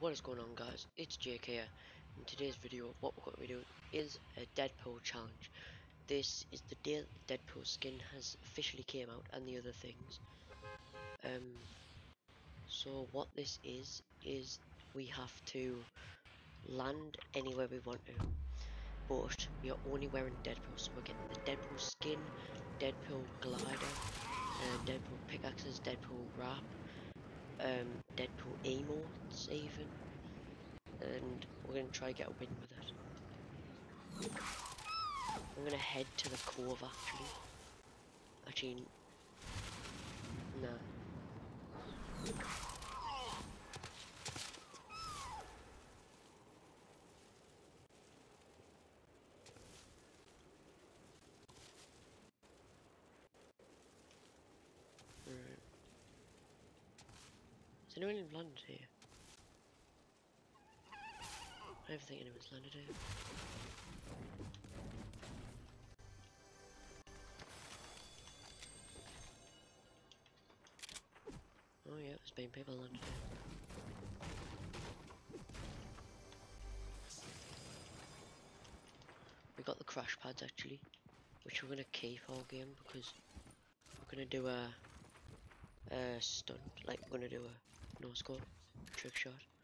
What is going on guys? It's Jake here. In today's video, what we're going to be doing is a Deadpool challenge. This is the day Deadpool skin has officially came out and the other things. Um, so what this is, is we have to land anywhere we want to. But we are only wearing Deadpool, so we're getting the Deadpool skin, Deadpool glider, uh, Deadpool pickaxes, Deadpool wrap, um, Deadpool emotes even, and we're gonna try to get a win with it. I'm gonna head to the cove actually. Actually, no. Right. Has anyone even landed here? I don't think anyone's landed here. Oh yeah, there's been people landed here. We got the crash pads actually, which we're gonna keep all game because we're gonna do a, a stunt, like we're gonna do a no scope trick shot.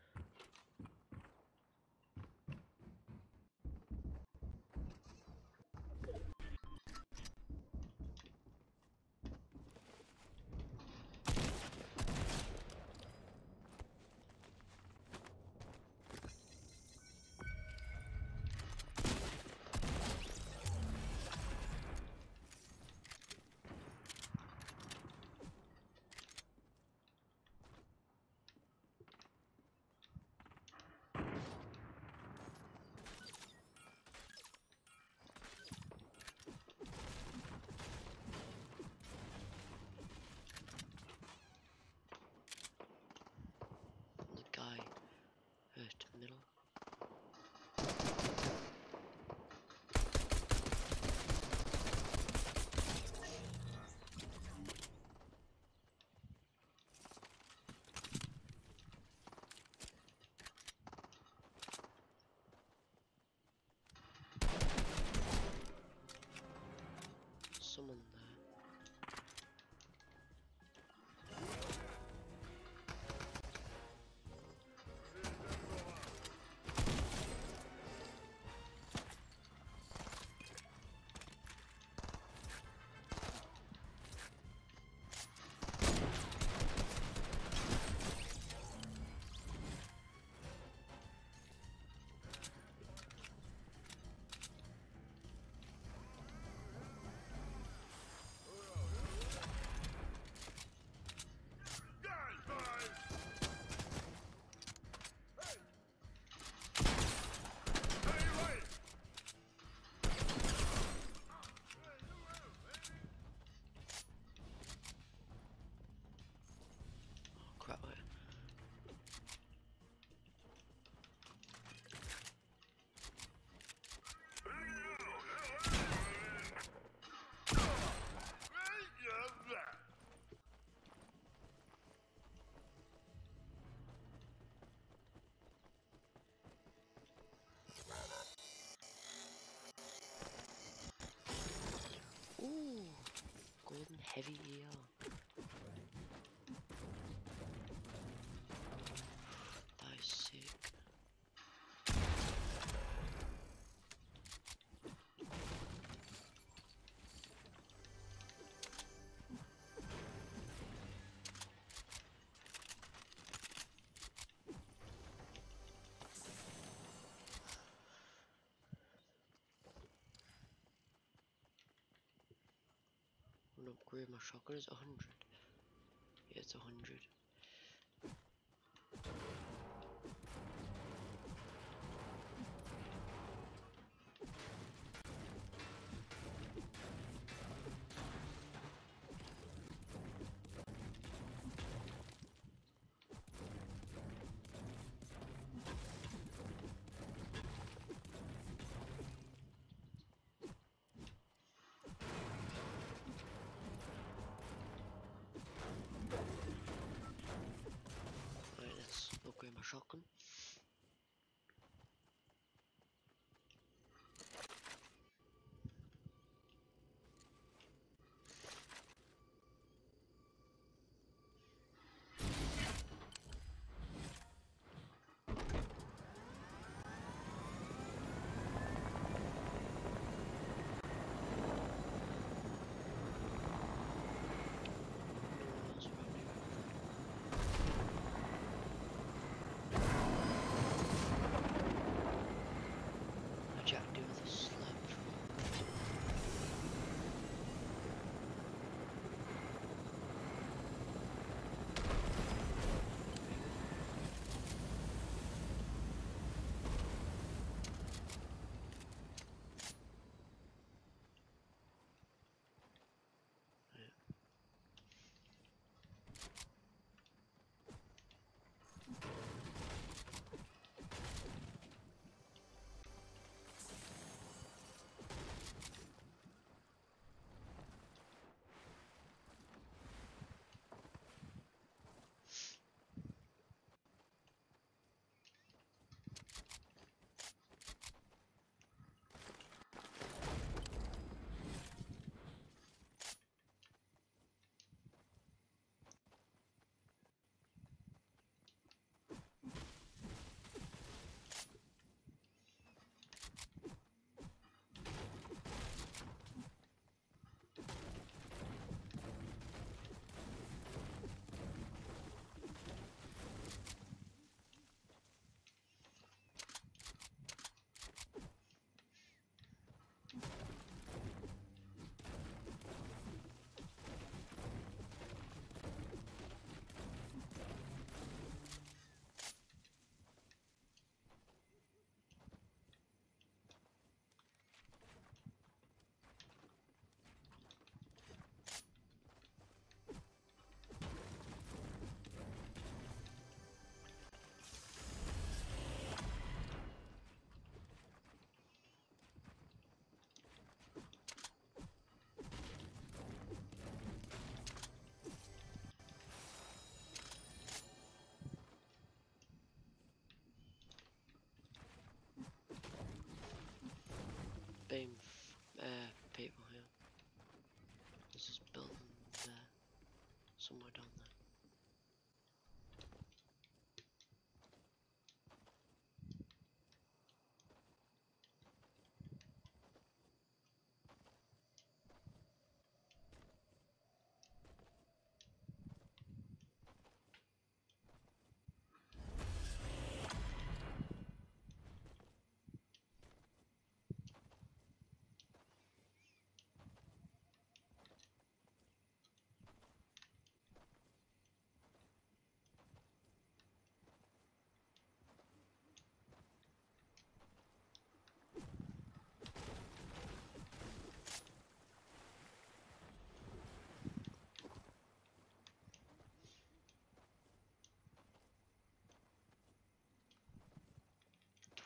Heavy ER. Upgrade my shotgun is 100. Yeah, it's 100.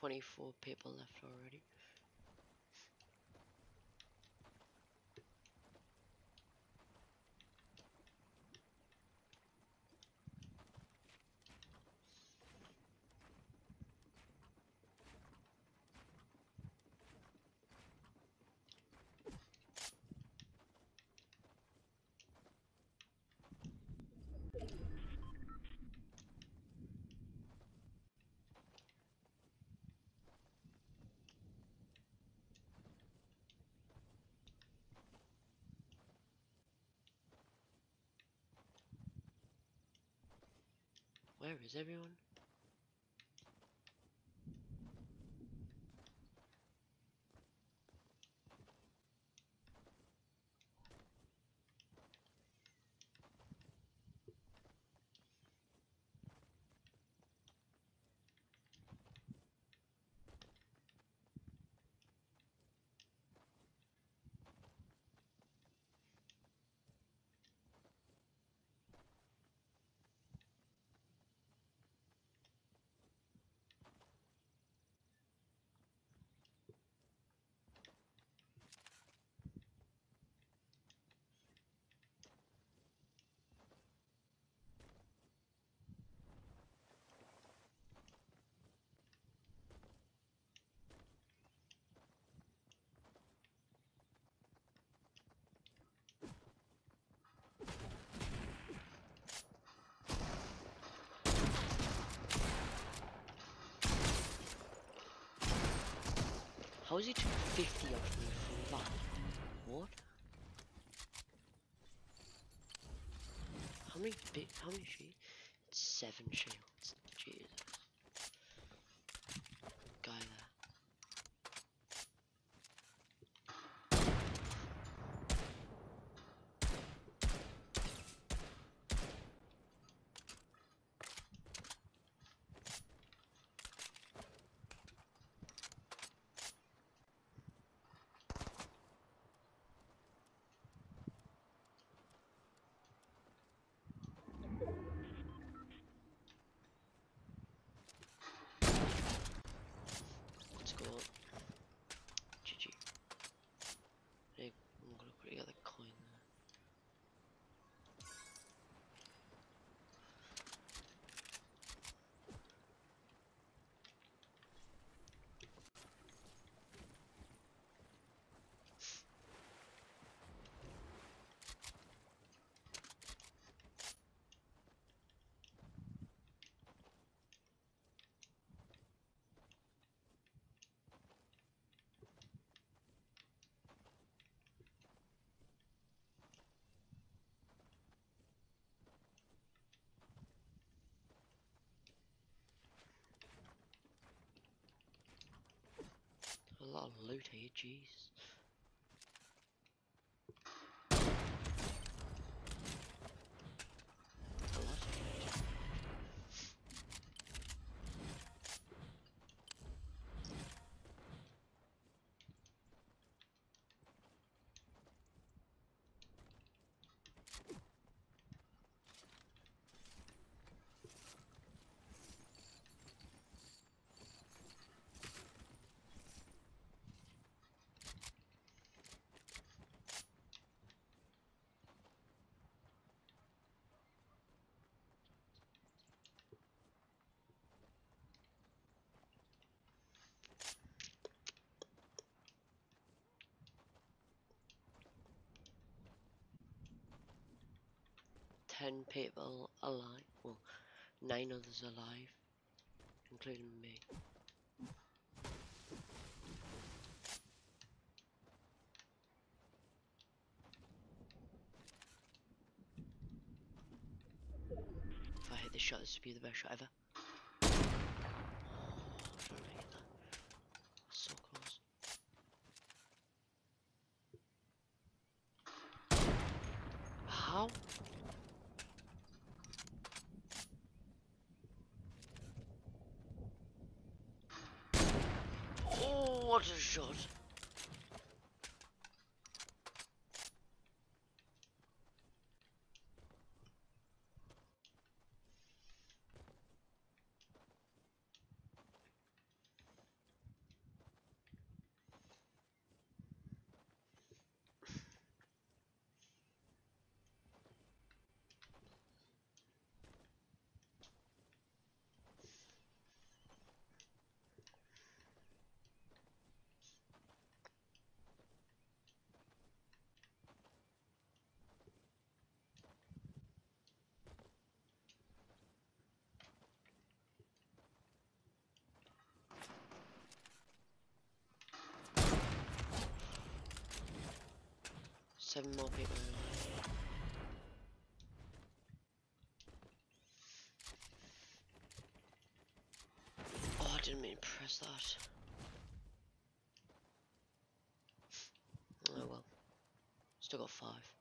24 people left already. Where is everyone? How is he took 50 off me from that? What? How many bit? How many shields? Seven shields. Jesus. Guy there. Let's go on. GG. Hey, I'm gonna put the other coin there. A lot of loot here, jeez. A lot of loot. Ten people alive. Well, nine others alive, including me. If I hit this shot, this would be the best shot ever. Oh, I'm trying to hit that. So close. How? What a shot! Seven more people. Oh, I didn't mean to press that. Oh well. Still got five.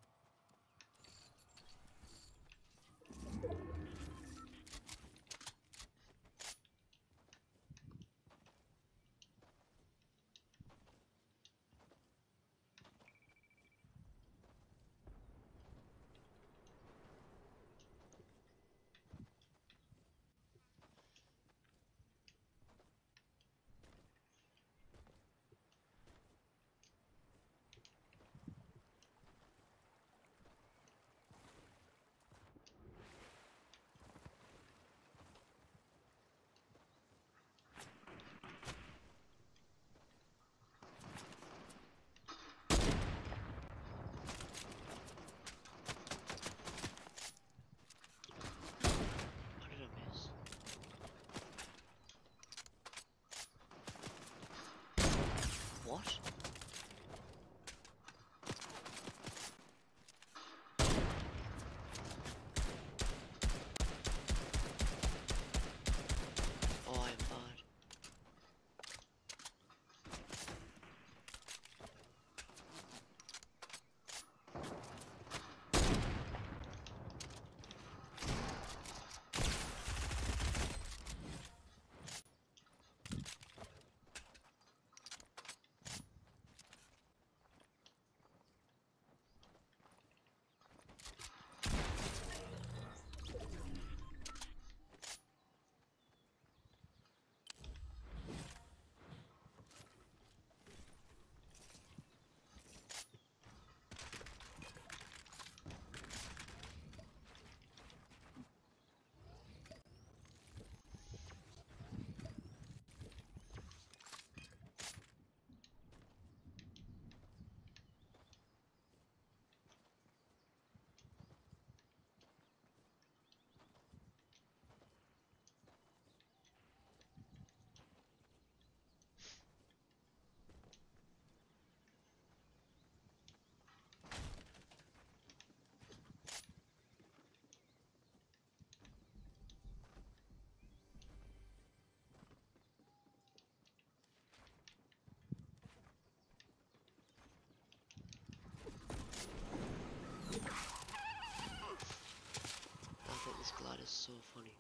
So funny.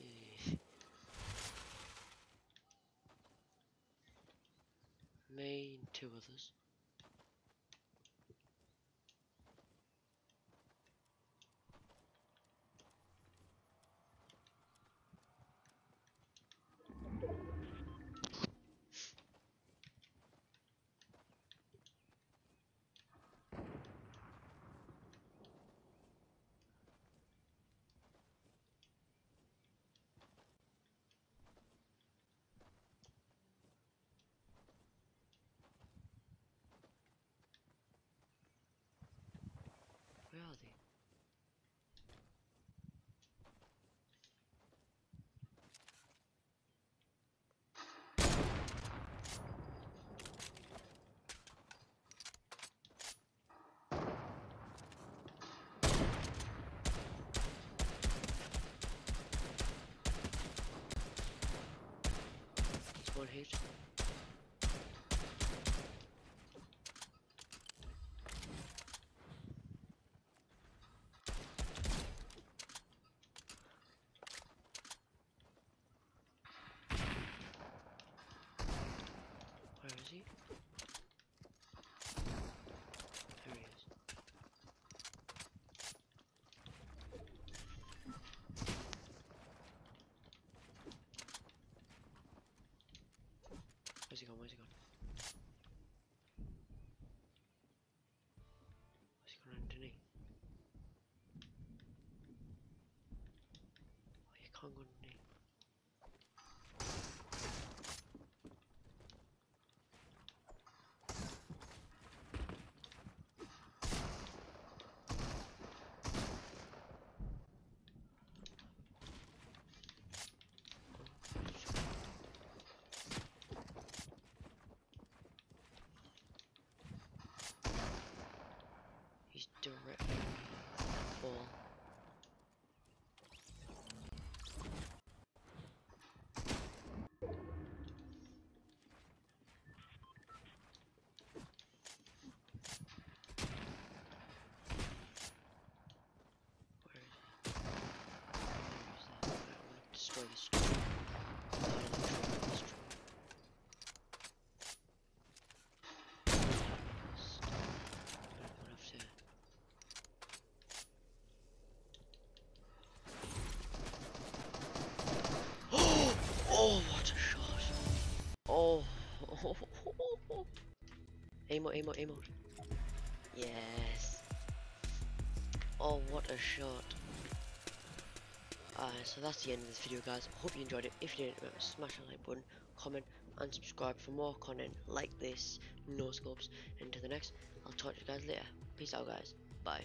Eh. Me two others. Where are they? He's one hit. Where is he is. Where's he gone? Where's he gone? Where's he gone underneath? Oh, you can't go underneath. He's directly fall. Where is he? Where is that? I want to destroy this tree. I want to destroy this tree. Just- I'm gonna have to Oh, what a shot! Oh, aim out, aim out, aim out. Yes. Oh, what a shot! Uh, so that's the end of this video, guys. Hope you enjoyed it. If you did, remember smash the like button, comment, and subscribe for more content like this. No scopes. Until the next, I'll talk to you guys later. Peace out, guys. Bye.